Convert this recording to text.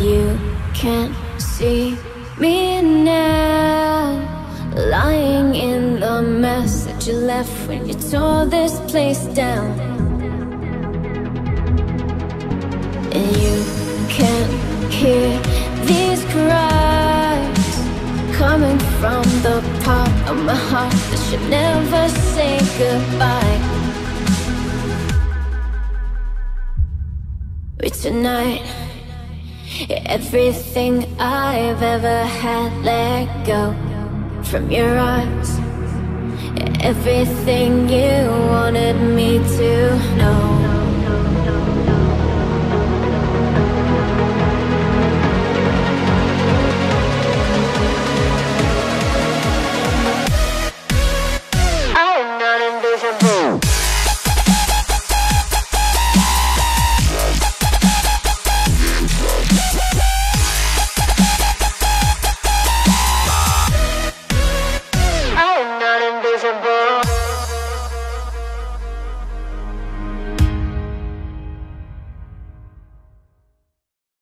You can't see me now. Lying in the mess that you left when you tore this place down. And you can't hear Coming from the part of my heart that should never say goodbye. But tonight. Everything I've ever had let go from your arms. Everything you